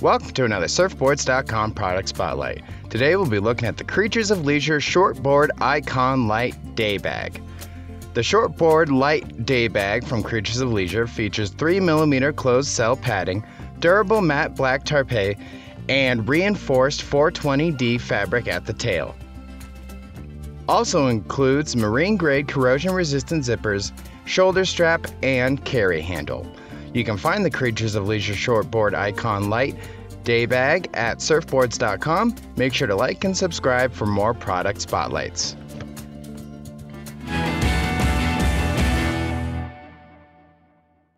Welcome to another Surfboards.com product spotlight. Today we'll be looking at the Creatures of Leisure Shortboard Icon Lite Day Bag. The Shortboard Lite Day Bag from Creatures of Leisure features 3mm closed cell padding, durable matte black tarpe, and reinforced 420D fabric at the tail. Also includes marine grade corrosion resistant zippers, shoulder strap, and carry handle. You can find the Creatures of Leisure Shortboard Icon Lite Day Bag at surfboards.com. Make sure to like and subscribe for more product spotlights.